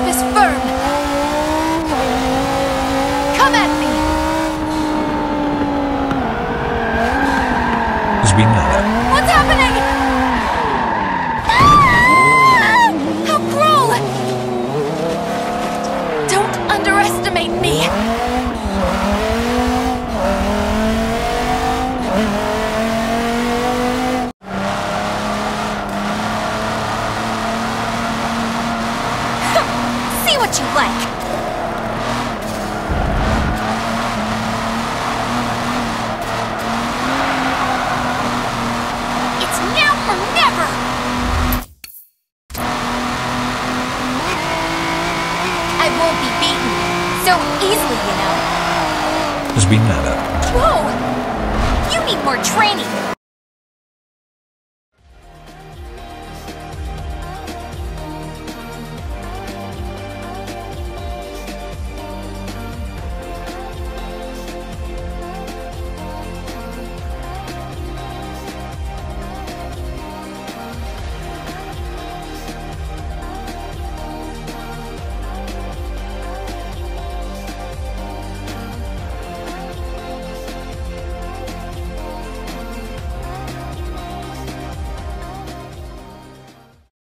resolve is firm. Come at me. What's happening? Ah! How cruel! Don't underestimate me. Beaten. So easily, you know. Zmieniane. Whoa! You need more training.